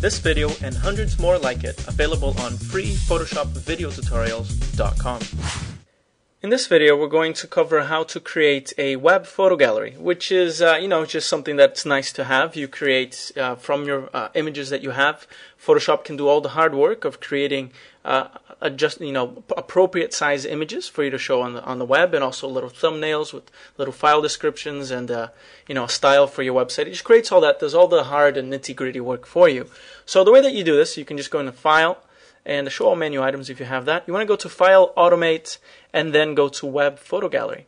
This video and hundreds more like it available on freePhotoshopVideoTutorials.com. In this video, we're going to cover how to create a web photo gallery, which is, uh, you know, just something that's nice to have. You create uh, from your uh, images that you have. Photoshop can do all the hard work of creating uh, just, you know, appropriate size images for you to show on the on the web, and also little thumbnails with little file descriptions and, uh, you know, a style for your website. It just creates all that, does all the hard and nitty gritty work for you. So the way that you do this, you can just go into File and show all menu items if you have that. You want to go to File, Automate, and then go to Web Photo Gallery.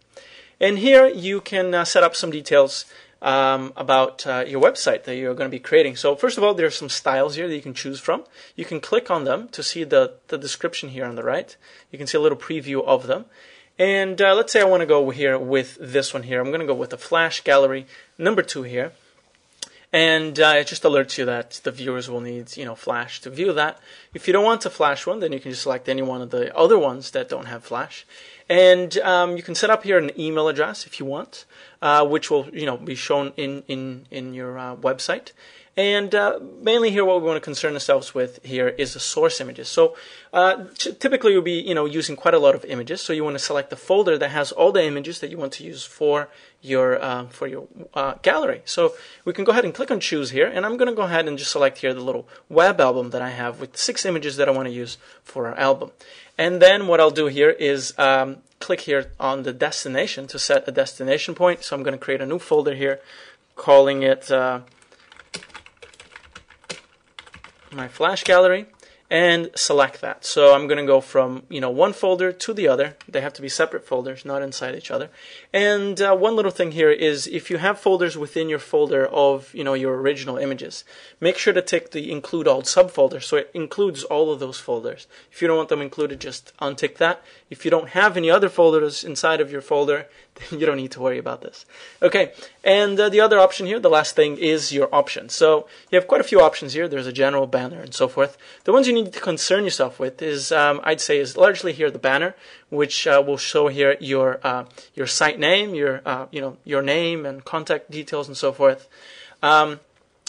And here you can uh, set up some details um, about uh, your website that you're going to be creating. So first of all, there are some styles here that you can choose from. You can click on them to see the, the description here on the right. You can see a little preview of them. And uh, let's say I want to go here with this one here. I'm going to go with the Flash Gallery number two here and uh, it just alerts you that the viewers will need you know flash to view that. If you don't want to flash one then you can just select any one of the other ones that don't have flash and um, you can set up here an email address if you want uh, which will you know be shown in in in your uh, website and uh, mainly here, what we want to concern ourselves with here is the source images. So uh, typically, you'll be you know using quite a lot of images. So you want to select the folder that has all the images that you want to use for your uh, for your uh, gallery. So we can go ahead and click on choose here, and I'm going to go ahead and just select here the little web album that I have with six images that I want to use for our album. And then what I'll do here is um, click here on the destination to set a destination point. So I'm going to create a new folder here, calling it uh, my flash gallery and select that. So I'm going to go from you know one folder to the other. They have to be separate folders, not inside each other. And uh, one little thing here is if you have folders within your folder of you know your original images, make sure to tick the include all subfolder so it includes all of those folders. If you don't want them included, just untick that. If you don't have any other folders inside of your folder, you don't need to worry about this. Okay, and uh, the other option here, the last thing is your options. So you have quite a few options here. There's a general banner and so forth. The ones you need to concern yourself with is, um, I'd say, is largely here the banner, which uh, will show here your uh, your site name, your uh, you know your name and contact details and so forth. Um,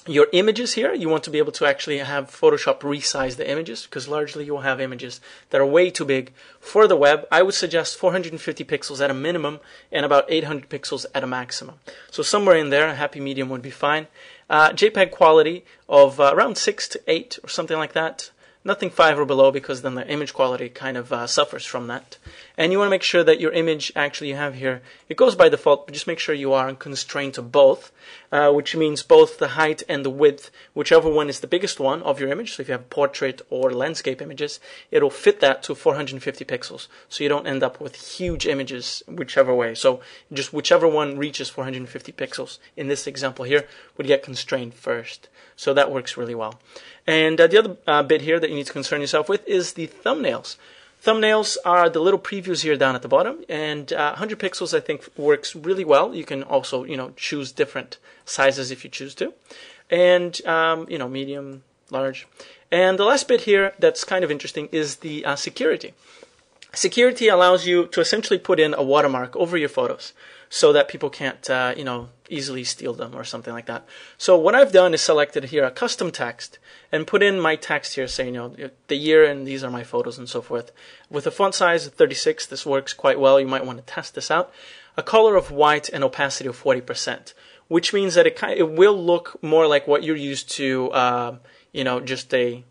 your images here, you want to be able to actually have Photoshop resize the images because largely you will have images that are way too big for the web. I would suggest 450 pixels at a minimum and about 800 pixels at a maximum. So somewhere in there, a happy medium would be fine. Uh, JPEG quality of uh, around 6 to 8 or something like that nothing 5 or below because then the image quality kind of uh, suffers from that. And you want to make sure that your image actually you have here, it goes by default, but just make sure you are constrained to both, uh, which means both the height and the width, whichever one is the biggest one of your image. So if you have portrait or landscape images, it'll fit that to 450 pixels. So you don't end up with huge images whichever way. So just whichever one reaches 450 pixels in this example here would get constrained first. So that works really well. And uh, the other uh, bit here that you need to concern yourself with is the thumbnails. Thumbnails are the little previews here down at the bottom, and uh, 100 pixels I think works really well. You can also you know choose different sizes if you choose to, and um, you know medium, large. And the last bit here that's kind of interesting is the uh, security. Security allows you to essentially put in a watermark over your photos so that people can't, uh, you know, easily steal them or something like that. So what I've done is selected here a custom text and put in my text here saying, you know, the year and these are my photos and so forth. With a font size of 36, this works quite well. You might want to test this out. A color of white and opacity of 40%, which means that it kind of, it will look more like what you're used to, uh, you know, just a,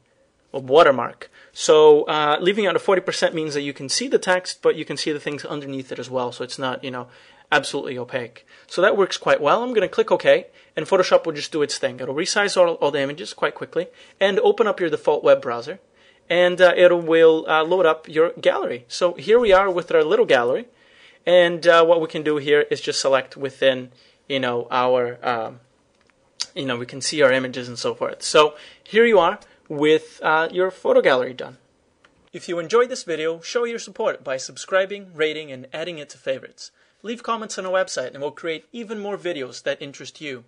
a watermark. So uh, leaving out a 40% means that you can see the text, but you can see the things underneath it as well. So it's not, you know, absolutely opaque. So that works quite well. I'm going to click OK, and Photoshop will just do its thing. It'll resize all, all the images quite quickly and open up your default web browser, and uh, it will uh, load up your gallery. So here we are with our little gallery, and uh, what we can do here is just select within, you know, our, um, you know, we can see our images and so forth. So here you are with uh, your photo gallery done. If you enjoyed this video, show your support by subscribing, rating, and adding it to favorites. Leave comments on our website and we'll create even more videos that interest you.